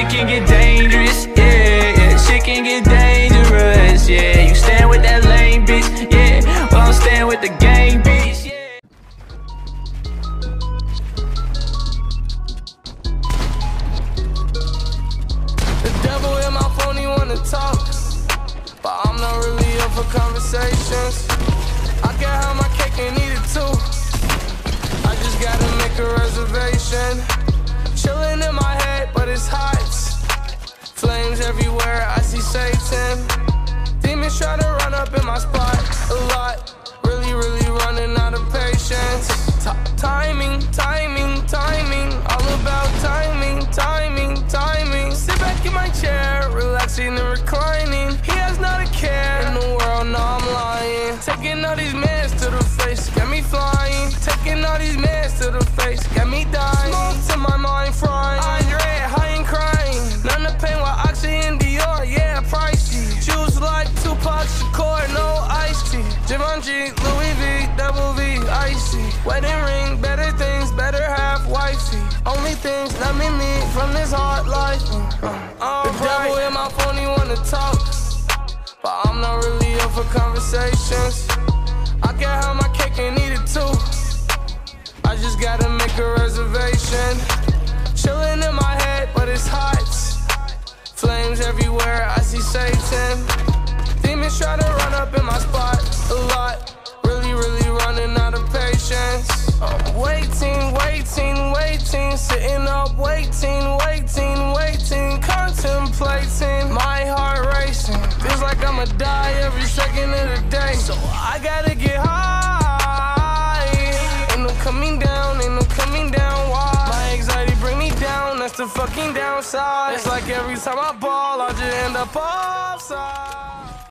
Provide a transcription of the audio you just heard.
It can get dangerous, yeah, yeah. Shit can get dangerous, yeah. You stand with that lame bitch, yeah. Well, I'm staying with the gang bitch, yeah. The devil in my phone, he wanna talk. But I'm not really up for conversations. I can have my cake and eat it too. I just gotta make a reservation. Chilling in my head, but it's hot. Everywhere, I see Satan. Demons try to run up in my spot a lot. Really, really running out of patience. T- timing, timing, timing. All about timing, timing, timing. Sit back in my chair, relaxing and reclining. He has not a care in the world, no, I'm lying. Taking all these meds to the face, got me flying. Taking all these meds to the face, Givenchy, Louis V, double V, icy. Wedding ring, better things, better half wifey. Only things let me meet from this hard life. Uh, the devil in my phone, he wanna talk. But I'm not really up for conversations. I can have my cake and eat it too. I just gotta make a reservation. Chilling in my head, but it's hot. Flames everywhere, I see Satan. Demons try to run up in my spot like I'ma die every second of the day. So I gotta get high. Ain't no coming down, ain't no coming down. Why? My anxiety bring me down, that's the fucking downside. It's like every time I ball, I just end up offside.